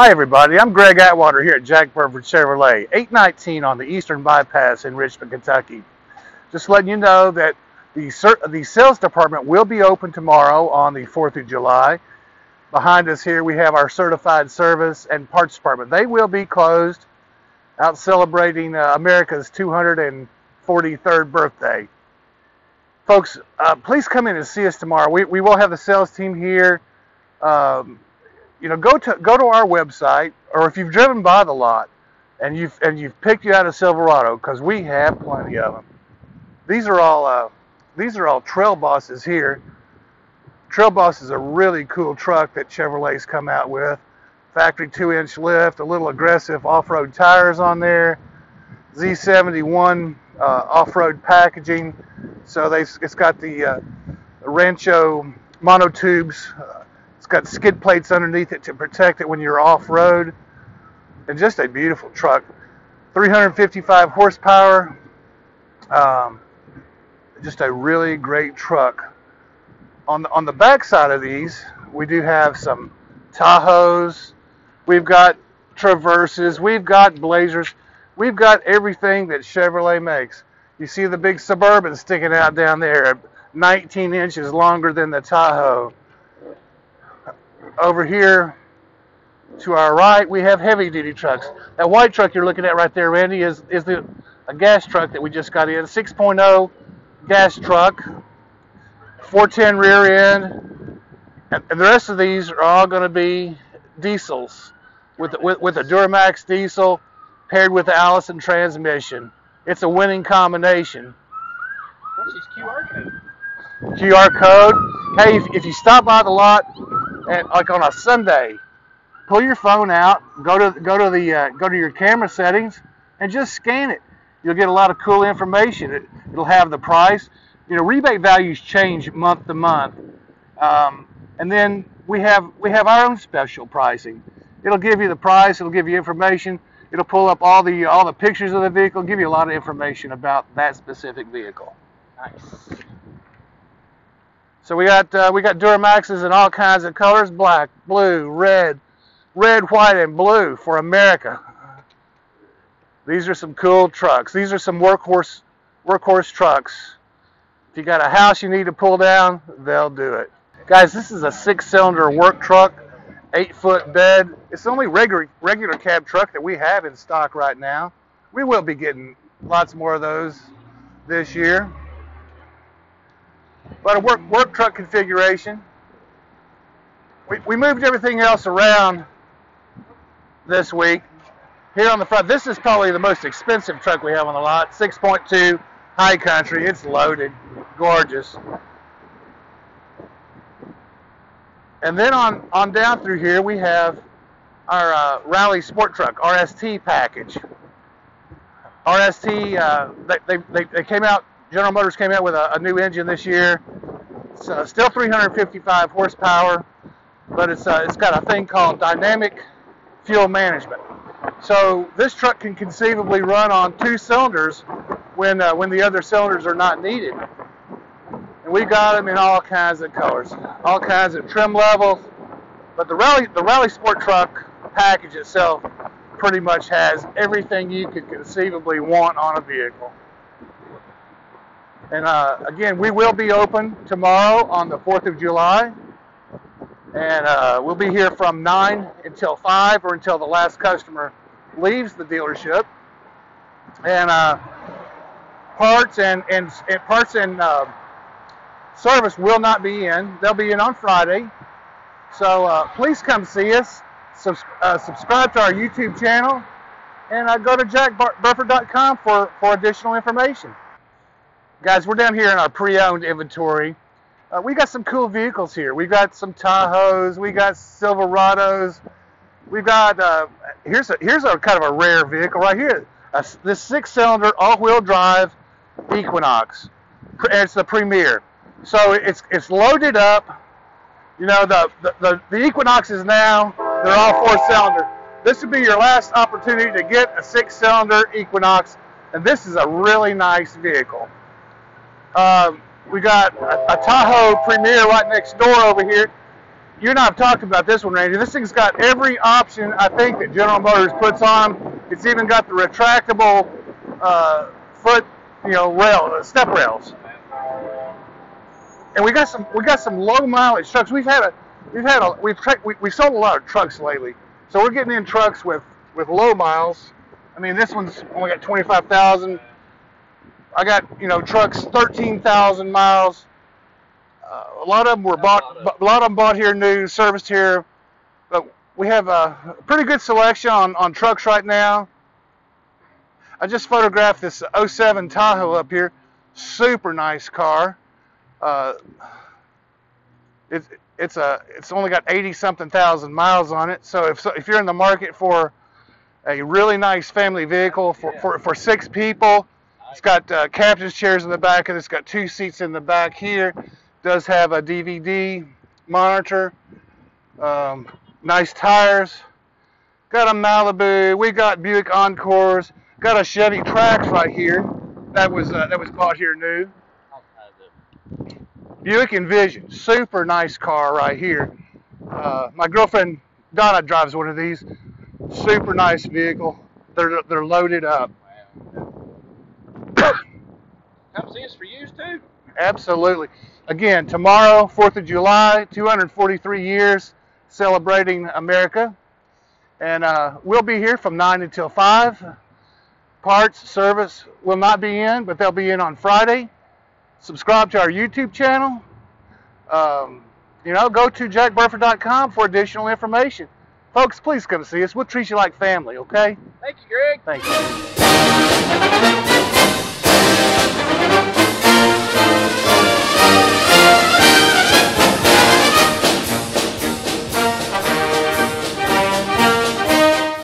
Hi everybody, I'm Greg Atwater here at Jack Burford Chevrolet, 819 on the Eastern Bypass in Richmond, Kentucky. Just letting you know that the, the sales department will be open tomorrow on the 4th of July. Behind us here we have our certified service and parts department. They will be closed out celebrating uh, America's 243rd birthday. Folks, uh, please come in and see us tomorrow. We, we will have the sales team here. Um, you know, go to go to our website, or if you've driven by the lot and you've and you've picked you out a Silverado, because we have plenty of them. These are all uh, these are all Trail Bosses here. Trail Boss is a really cool truck that Chevrolet's come out with. Factory two-inch lift, a little aggressive off-road tires on there. Z71 uh, off-road packaging. So they it's got the uh, Rancho monotubes. Uh, got skid plates underneath it to protect it when you're off-road. And just a beautiful truck. 355 horsepower. Um, just a really great truck. On the, on the back side of these, we do have some Tahoes. We've got Traverses. We've got Blazers. We've got everything that Chevrolet makes. You see the big Suburban sticking out down there, 19 inches longer than the Tahoe. Over here to our right, we have heavy duty trucks. That white truck you're looking at right there, Randy, is, is the, a gas truck that we just got in. 6.0 gas truck, 410 rear end, and, and the rest of these are all going to be diesels with, with, with a Duramax diesel paired with the Allison transmission. It's a winning combination. What's this QR code? QR code. Hey, if, if you stop by the lot, at, like on a Sunday, pull your phone out, go to go to the uh, go to your camera settings, and just scan it. You'll get a lot of cool information. It, will have the price. You know, rebate values change month to month, um, and then we have we have our own special pricing. It'll give you the price. It'll give you information. It'll pull up all the all the pictures of the vehicle. Give you a lot of information about that specific vehicle. Nice. So we got uh, we got Duramaxes in all kinds of colors: black, blue, red, red, white, and blue for America. These are some cool trucks. These are some workhorse workhorse trucks. If you got a house you need to pull down, they'll do it. Guys, this is a six-cylinder work truck, eight-foot bed. It's the only regular regular cab truck that we have in stock right now. We will be getting lots more of those this year. But a work, work truck configuration. We, we moved everything else around this week. Here on the front, this is probably the most expensive truck we have on the lot. 6.2 high country. It's loaded. Gorgeous. And then on, on down through here, we have our uh, Rally Sport Truck, RST package. RST, uh, they, they, they came out General Motors came out with a, a new engine this year. It's uh, still 355 horsepower, but it's uh, it's got a thing called dynamic fuel management. So this truck can conceivably run on two cylinders when uh, when the other cylinders are not needed. And we got them in all kinds of colors, all kinds of trim levels. But the rally the rally sport truck package itself pretty much has everything you could conceivably want on a vehicle. And uh, again, we will be open tomorrow on the 4th of July. And uh, we'll be here from 9 until 5 or until the last customer leaves the dealership. And uh, parts and, and, and parts and uh, service will not be in. They'll be in on Friday. So uh, please come see us. Subs uh, subscribe to our YouTube channel and go to jackburford.com for, for additional information. Guys, we're down here in our pre-owned inventory. Uh, we got some cool vehicles here. We got some Tahoes. We got Silverados. We've got uh, here's a here's a kind of a rare vehicle right here. This six-cylinder all-wheel drive Equinox. It's the Premier. So it's it's loaded up. You know the the, the, the Equinox is now they're all four-cylinder. This would be your last opportunity to get a six-cylinder Equinox, and this is a really nice vehicle. Um, we got a, a, Tahoe Premier right next door over here. you and I have talked about this one, Randy. This thing's got every option I think that General Motors puts on. It's even got the retractable uh, foot, you know, rail, uh, step rails. And we got some we got some low mileage trucks. We've had a we've had a we've tra- we, we've sold a lot of trucks lately. So we're getting in trucks with with low miles. I mean, this one's only got 25,000. I got you know trucks 13,000 miles. Uh, a lot of them were bought. A lot of them bought here new, serviced here. But we have a pretty good selection on, on trucks right now. I just photographed this 07 Tahoe up here. Super nice car. Uh, it, it's a it's only got 80 something thousand miles on it. So if so, if you're in the market for a really nice family vehicle for, for, for six people, it's got uh, captain's chairs in the back and it's got two seats in the back here. Does have a DVD monitor. Um, nice tires. Got a Malibu. We got Buick Encores. Got a Chevy Trax right here. That was uh, that was bought here new. Buick Envision, super nice car right here. Uh, my girlfriend Donna drives one of these. Super nice vehicle. They're they're loaded up. Come see us for use too. Absolutely. Again, tomorrow, 4th of July, 243 years celebrating America. And uh, we'll be here from 9 until 5. Parts, service will not be in, but they'll be in on Friday. Subscribe to our YouTube channel. Um, you know, go to jackburford.com for additional information. Folks, please come see us. We'll treat you like family, okay? Thank you, Greg. Thank you.